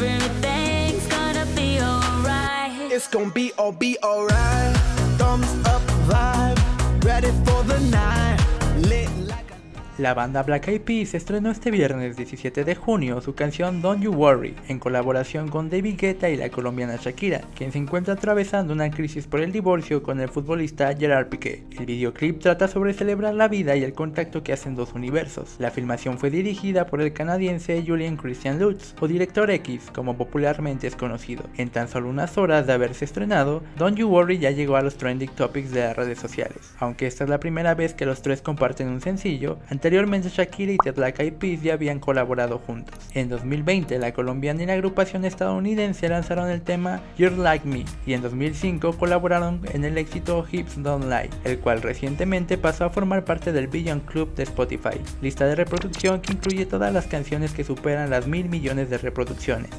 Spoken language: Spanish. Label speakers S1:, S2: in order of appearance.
S1: Everything's gonna be alright.
S2: It's gonna be all be alright. Thumbs up
S3: La banda Black Eyed Peas estrenó este viernes 17 de junio su canción Don't You Worry, en colaboración con David Guetta y la colombiana Shakira, quien se encuentra atravesando una crisis por el divorcio con el futbolista Gerard Piqué. El videoclip trata sobre celebrar la vida y el contacto que hacen dos universos. La filmación fue dirigida por el canadiense Julian Christian Lutz, o Director X, como popularmente es conocido. En tan solo unas horas de haberse estrenado, Don't You Worry ya llegó a los trending topics de las redes sociales. Aunque esta es la primera vez que los tres comparten un sencillo, Anteriormente Shakira y Eyed Peas ya habían colaborado juntos. En 2020 la colombiana y la agrupación estadounidense lanzaron el tema You're Like Me y en 2005 colaboraron en el éxito Hips Don't Lie, el cual recientemente pasó a formar parte del Billion Club de Spotify, lista de reproducción que incluye todas las canciones que superan las mil millones de reproducciones.